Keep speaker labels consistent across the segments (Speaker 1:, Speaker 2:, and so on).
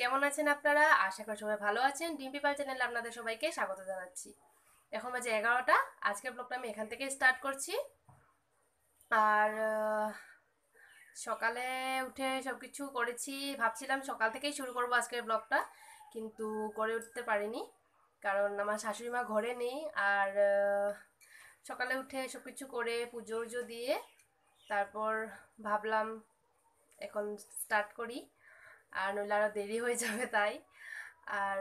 Speaker 1: কেমন আছেন আপনারা? আশা করি সবাই ভালো আছেন। ডিম পিপার চ্যানেলে আপনাদের সবাইকে স্বাগত জানাচ্ছি। এখন বাজে এগারোটা। আজকের ব্লগটা আমি এখান থেকে স্টার্ট করছি। আর সকালে উঠে সব কিছু করেছি। ভাবছিলাম সকাল থেকেই শুরু করব আজকের ব্লগটা কিন্তু করে উঠতে পারিনি। কারণ আমার শাশুড়ি মা ঘরে নেই। আর সকালে উঠে সব কিছু করে পুজো উজো দিয়ে তারপর ভাবলাম এখন স্টার্ট করি। আর নইলে আরও দেরি হয়ে যাবে তাই। আর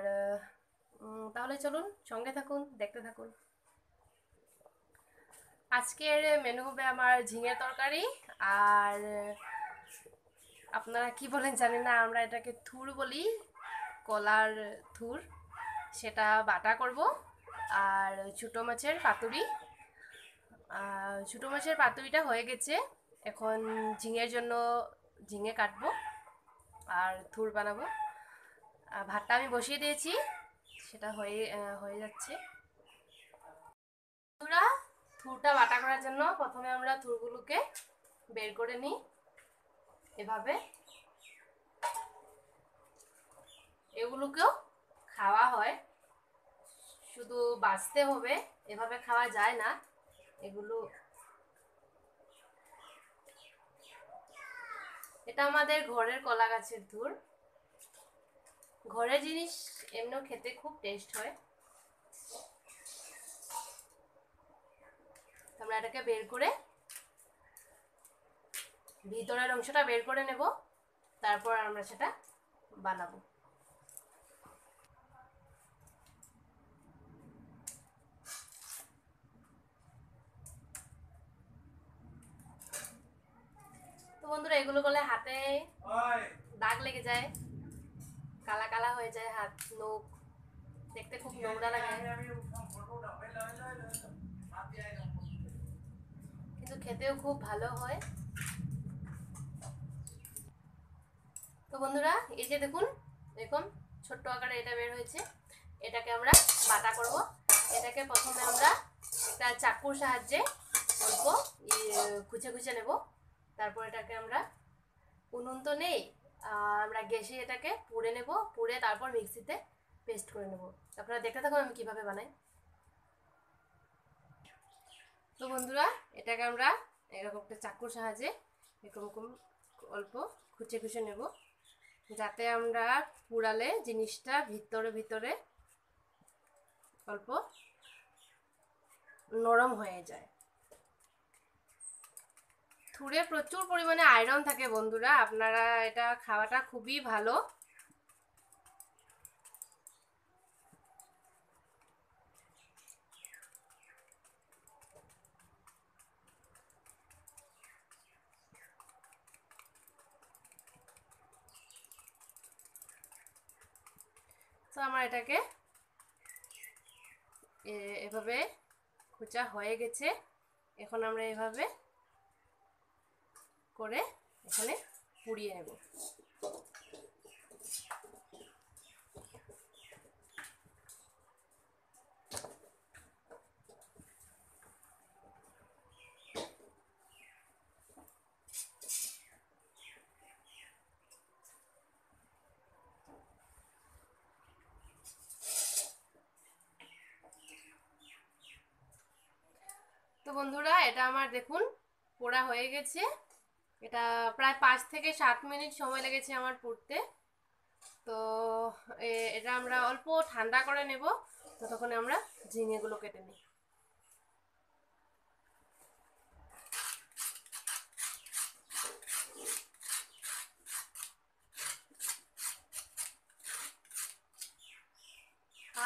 Speaker 1: তাহলে চলুন, সঙ্গে থাকুন, দেখতে থাকুন। আজকের মেনু হবে আমার ঝিঙে তরকারি। আর, আপনারা কি বলেন জানি না, আমরা এটাকে থুর বলি, কলার থুর। সেটা বাটা করব। আর ছোটো মাছের পাতুরি। ছোটো মাছের পাতুরিটা হয়ে গেছে। এখন ঝিঙের জন্য ঝিঙে কাটবো। আর থুর বানাবো। আর ভাতটা আমি বসিয়ে দিয়েছি, সেটা হয়ে হয়ে যাচ্ছে। বন্ধুরা থুরটা বাটা করার জন্য প্রথমে আমরা থুরগুলোকে বের করে নিই এভাবে। এগুলোকেও খাওয়া হয়। শুধু বাঁচতে হবে, এভাবে খাওয়া যায় না। এগুলো এটা আমাদের ঘরের কলা গাছের ধুর। ঘরের জিনিস এমনিও খেতে খুব টেস্ট হয়। আমরা এটাকে বের করে ভিতরের অংশটা বের করে নেব, তারপর আমরা সেটা বানাবো তো বন্ধুরা এগুলো করলে হাতে দাগ লেগে যায় কালা কালা হয়ে যায় হাত নখ। দেখতে খুব নোংরা লাগে। কিন্তু খেতেও খুব ভালো হয়। তো বন্ধুরা এই যে দেখুন দেখুন ছোট্ট আকারে এটা বের হয়েছে। এটাকে আমরা বাটা করব। এটাকে প্রথমে আমরা একটা চাকুর সাহায্যে অল্প খুঁচে খুঁচে নেব। তারপর এটাকে আমরা উনুন তো নেই আমরা গ্যাসে এটাকে পুড়ে নেব, পুড়ে তারপর মিক্সিতে পেস্ট করে নেব। আপনারা দেখতে থাকুন আমি কীভাবে বানাই। তো বন্ধুরা, এটাকে আমরা এরকম একটা চাকুর সাহায্যে এরকম অল্প খুঁচে খুঁচে নেব, যাতে আমরা পুড়ালে জিনিসটা ভিতরে ভিতরে অল্প নরম হয়ে যায়। থুরে প্রচুর পরিমাণে আয়রন থাকে বন্ধুরা। আপনারা এটা খাওয়াটা খুবই ভালো। তো আমার এটাকে এভাবে খোঁচা হয়ে গেছে। এখন আমরা এভাবে করে এখানে পুড়িয়ে নেব। তো বন্ধুরা এটা আমার দেখুন পোড়া হয়ে গেছে। এটা প্রায় পাঁচ থেকে সাত মিনিট সময় লেগেছে আমার পুড়তে। তো এটা আমরা অল্প ঠান্ডা করে নেব তো তখন আমরা ঝিঙেগুলো কেটে নিই।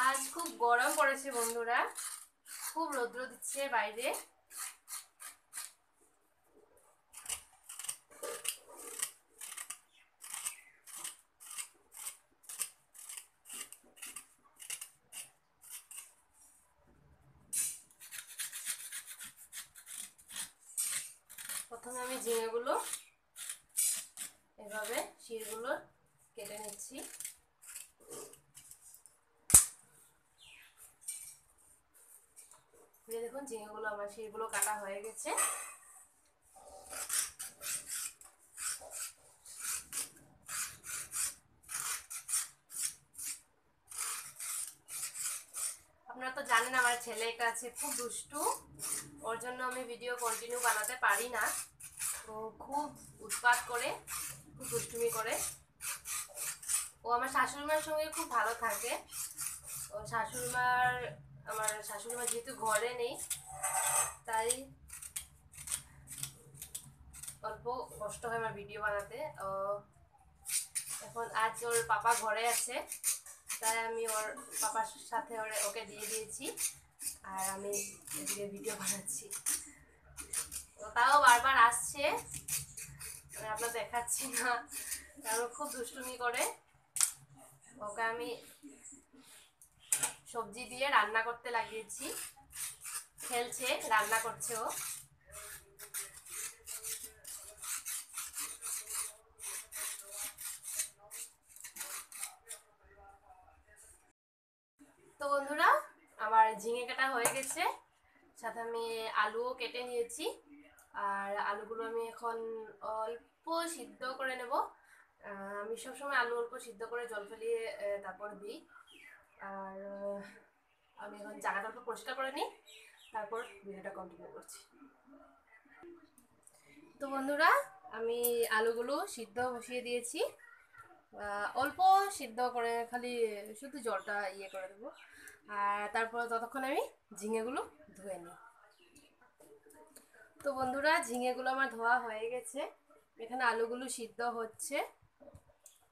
Speaker 1: আজ খুব গরম পড়েছে বন্ধুরা, খুব রৌদ্র দিচ্ছে বাইরে। আমি ঝিঙেগুলো এভাবে শিরগুলো কেটে নিচ্ছি। দেখুন ঝিঙেগুলো আমার শিরগুলো কাটা হয়ে গেছে। আপনারা তো জানেন আমার ছেলে কাছে খুব দুষ্টু, ওর জন্য আমি ভিডিও কন্টিনিউ বানাতে পারি না। ও খুব উৎপাত করে, খুব দুষ্টুমি করে। ও আমার শাশুড়ি মার সঙ্গে খুব ভালো থাকে। ও শাশুড়ি মার আমার শাশুড়ি মা যেহেতু ঘরে নেই, তাই অল্প কষ্ট হয় আমার ভিডিও বানাতে। ও এখন আজ ওর পাপা ঘরে আছে, তাই আমি ওর পাপার সাথে ওর, ওকে দিয়ে দিয়েছি। আর আমি ভিডিও বানাচ্ছি। তাও বারবার আসছে। মানে আপনার দেখাচ্ছি না। কারণ খুব দুষ্টুমি করে। ওকে আমি সবজি দিয়ে রান্না করতে লাগিয়েছি। খেলছে, রান্না করছে ও। তো বন্ধুরা, আমার ঝিঙে কাটা হয়ে গেছে। সাথে আমি আলুও কেটে নিয়েছি। আর আলুগুলো আমি এখন অল্প সিদ্ধ করে নেব। আমি সবসময় আলু অল্প সিদ্ধ করে জল ফেলিয়ে তারপর দিই। আর আমি এখন জায়গাটা অল্প পরিষ্কার করে নিই, তারপর ভিডিওটা কন্টিনিউ করছি। তো বন্ধুরা, আমি আলুগুলো সিদ্ধ বসিয়ে দিয়েছি। অল্প সিদ্ধ করে খালি শুধু জলটা ইয়ে করে দেবো। আর তারপর ততক্ষণ আমি ঝিঙেগুলো ধুয়ে নিই। তো বন্ধুরা, ঝিঙেগুলো আমার ধোয়া হয়ে গেছে। এখানে আলুগুলো সিদ্ধ হচ্ছে।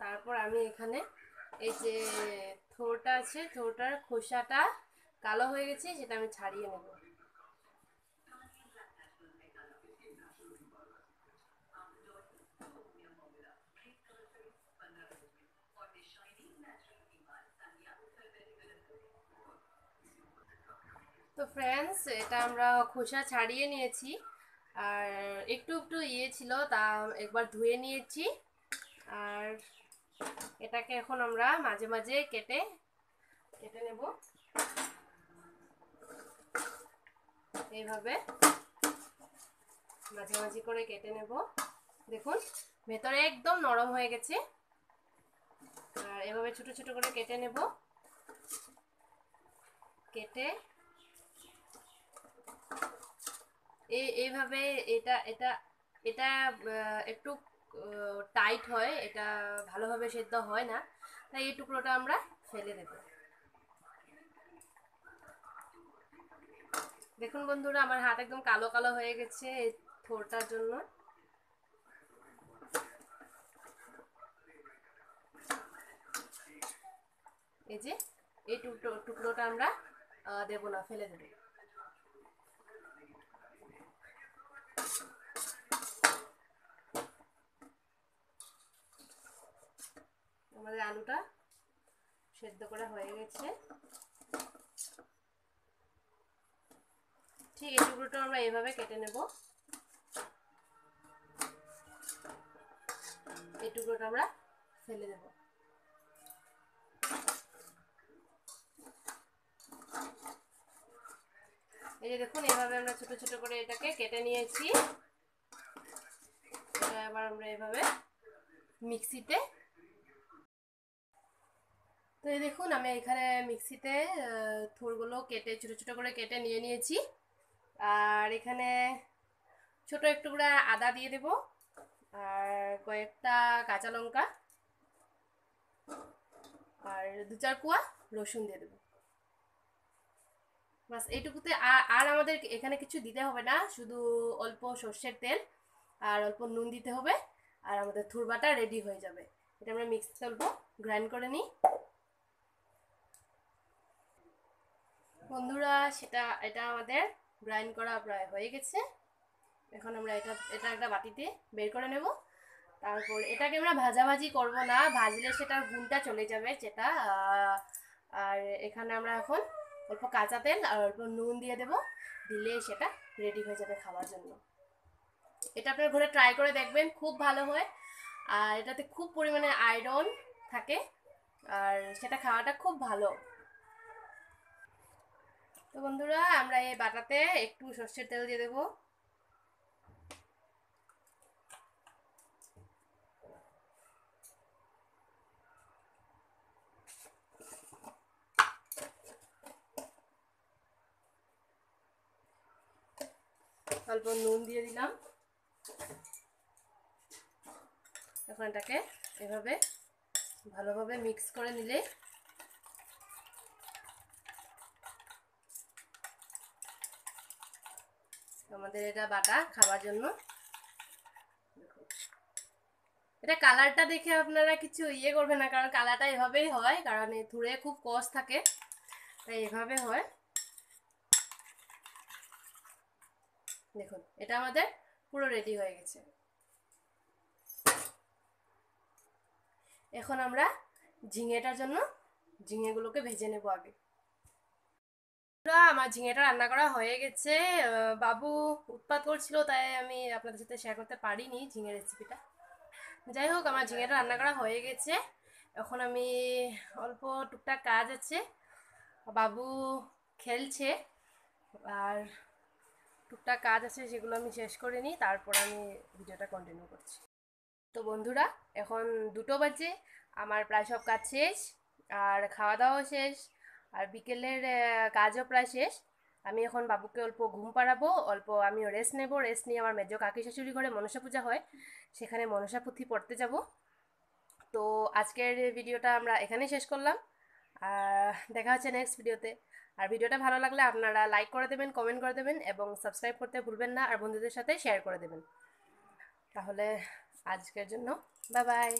Speaker 1: তারপর আমি এখানে এই যে থোরটা আছে থোরটার খোসাটা কালো হয়ে গেছে, সেটা আমি ছাড়িয়ে নেব। তো ফ্রেন্ডস এটা আমরা খোসা ছাড়িয়ে নিয়েছি। আর একটু একটু ইয়ে ছিল, তা একবার ধুয়ে নিয়েছি। আর এটাকে এখন আমরা মাঝে মাঝে কেটে কেটে নেব। এইভাবে মাঝে মাঝে করে কেটে নেব। দেখুন, ভেতরে একদম নরম হয়ে গেছে। আর এভাবে ছোট ছোট করে কেটে নেব। কেটে এই এইভাবে এটা এটা এটা একটু টাইট হয়, এটা ভালোভাবে সেদ্ধ হয় না, তাই এই টুকরোটা আমরা ফেলে দেব। দেখুন বন্ধুরা, আমার হাত একদম কালো কালো হয়ে গেছে এই থোরটার জন্য। এই যে, এই টুকরো, টুকরোটা আমরা দেবো না, ফেলে দেবো। আমাদের আলুটা সেদ্ধ করা হয়ে গেছে। ঠিক এই টুকরোটা আমরা এভাবে কেটে নেব। এই টুকরোটা আমরা ফেলে দেব। এই যে দেখুন, এভাবে আমরা ছোট ছোট করে এটাকে কেটে নিয়েছি। এবার আমরা এভাবে মিক্সিতে তো এই দেখুন, আমি এখানে মিক্সিতে থোরগুলো কেটে, ছোটো ছোটো করে কেটে নিয়ে নিয়েছি। আর এখানে ছোট একটু করে আদা দিয়ে দেব, আর কয়েকটা কাঁচা লঙ্কা, আর দু চার কুয়া রসুন দিয়ে দেবো। বাস, এইটুকুতে আর- আর আমাদের এখানে কিছু দিতে হবে না, শুধু অল্প সর্ষের তেল আর অল্প নুন দিতে হবে, আর আমাদের থুরবাটা রেডি হয়ে যাবে। এটা আমরা মিক্সিতে অল্প গ্রাইন্ড করে নিই। বন্ধুরা, সেটা, এটা আমাদের গ্রাইন্ড করা প্রায় হয়ে গেছে। এখন আমরা এটা এটা একটা বাটিতে বের করে নেব। তারপর এটাকে আমরা ভাজাভাজি করব না, ভাজলে সেটার গুণটা চলে যাবে যেটা আর এখানে আমরা এখন অল্প কাঁচা তেল আর অল্প নুন দিয়ে দেব, দিলে সেটা রেডি হয়ে যাবে খাওয়ার জন্য। এটা আপনার ঘরে ট্রাই করে দেখবেন, খুব ভালো হয়। আর এটাতে খুব পরিমাণে আয়রন থাকে, আর সেটা খাওয়াটা খুব ভালো। তো বন্ধুরা, আমরা এই বাটাতে একটু সর্ষের তেল দিয়ে দেবো। অল্প নুন দিয়ে দিলাম। এখন এটাকে এভাবে ভালোভাবে মিক্স করে নিলে আমাদের এটা বাটা খাবার জন্য। এটা কালারটা দেখে আপনারা কিছু ইয়ে করবেন না, কারণ কালারটা এভাবেই হয়, কারণ এই থুড়ে খুব কষ থাকে, তাই এভাবে হয়। দেখুন, এটা আমাদের পুরো রেডি হয়ে গেছে। এখন আমরা ঝিঙেটার জন্য, ঝিঙেগুলোকে ভেজে নেব আগে। আমার ঝিঙেটা রান্না করা হয়ে গেছে। বাবু উৎপাত করছিল, তাই আমি আপনাদের সাথে শেয়ার করতে পারিনি ঝিঙে রেসিপিটা যাই হোক, আমার ঝিঙেটা রান্না করা হয়ে গেছে। এখন আমি অল্প টুকটাক কাজ আছে। বাবু খেলছে, আর টুকটাক কাজ আছে সেগুলো আমি শেষ করে নিই, তারপর আমি ভিডিওটা কন্টিনিউ করছি। তো বন্ধুরা, এখন দুটো বাজে, আমার প্রায় সব কাজ শেষ, আর খাওয়া দাওয়াও শেষ। আর বিকেলের কাজও প্রায় শেষ। আমি এখন বাবুকে অল্প ঘুম পাড়াবো, অল্প আমি রেস্ট নেব। রেস্ট নিয়ে আমার মেজ কাকি শাশুড়ি ঘরে মনসা পূজা হয়, সেখানে মনসা পুঁথি পড়তে যাব। তো আজকের ভিডিওটা আমরা এখানেই শেষ করলাম। আর দেখা হচ্ছে নেক্সট ভিডিওতে। আর ভিডিওটা ভালো লাগলে আপনারা লাইক করে দেবেন কমেন্ট করে দেবেন এবং সাবস্ক্রাইব করতে ভুলবেন না। আর বন্ধুদের সাথে শেয়ার করে দেবেন। তাহলে আজকের জন্য বাই বাই